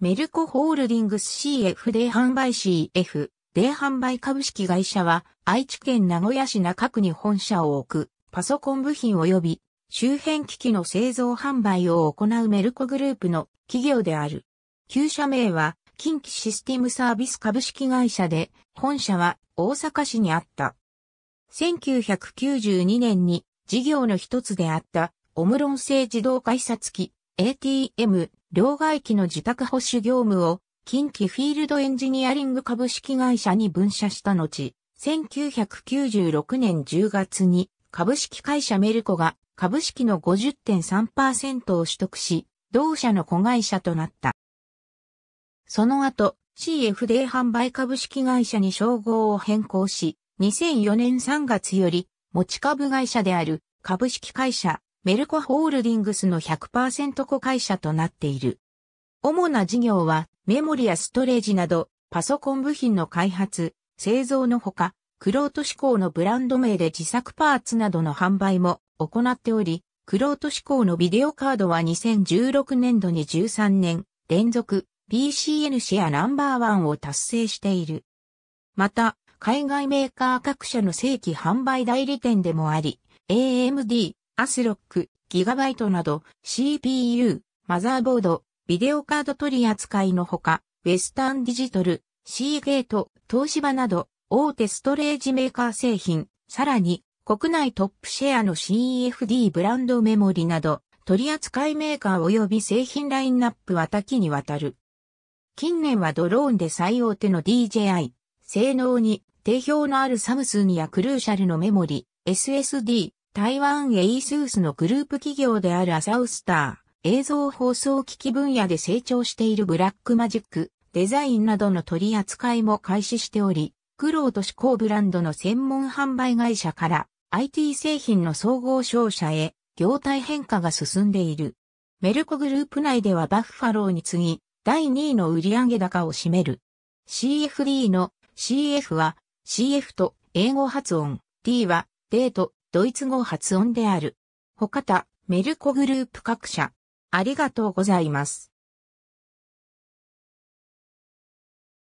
メルコホールディングス CF デー販売 CF デー販売株式会社は愛知県名古屋市中区に本社を置くパソコン部品及び周辺機器の製造販売を行うメルコグループの企業である。旧社名は近畿システムサービス株式会社で本社は大阪市にあった。1992年に事業の一つであったオムロン製自動改札機 ATM 両替機の自宅保守業務を近畿フィールドエンジニアリング株式会社に分社した後、1996年10月に株式会社メルコが株式の50.3%を取得し、同社の子会社となった。その後、CFD 販売株式会社に称号を変更し、2004年3月より持ち株会社である株式会社メルコホールディングスの100%子会社となっている。主な事業はメモリやストレージなどパソコン部品の開発、製造のほか、クロート志向のブランド名で自作パーツなどの販売も行っており、クロート志向のビデオカードは2016年度に13年連続 BCN シェアナンバーワンを達成している。また、海外メーカー各社の正規販売代理店でもあり、AMD、アスロック、ギガバイトなど CPU、マザーボード、ビデオカード取り扱いのほか、ウェスタンディジタル、シーゲート、東芝など大手ストレージメーカー製品、さらに国内トップシェアの CFD ブランドメモリなど、取扱いメーカー及び製品ラインナップは多岐にわたる。近年はドローンで最大手の DJI、性能に定評のあるサムスンやクルーシャルのメモリ、SSD、台湾エイスースのグループ企業であるアサウスター、映像放送機器分野で成長しているブラックマジックデザインなどの取り扱いも開始しており、クローと志向ブランドの専門販売会社から IT 製品の総合商社へ業態変化が進んでいる。メルコグループ内ではバッファローに次ぎ第2位の売上高を占める。CFD の CF は CF と英語発音、D はデート、ドイツ語発音である。他他、メルコグループ各社。ありがとうございます。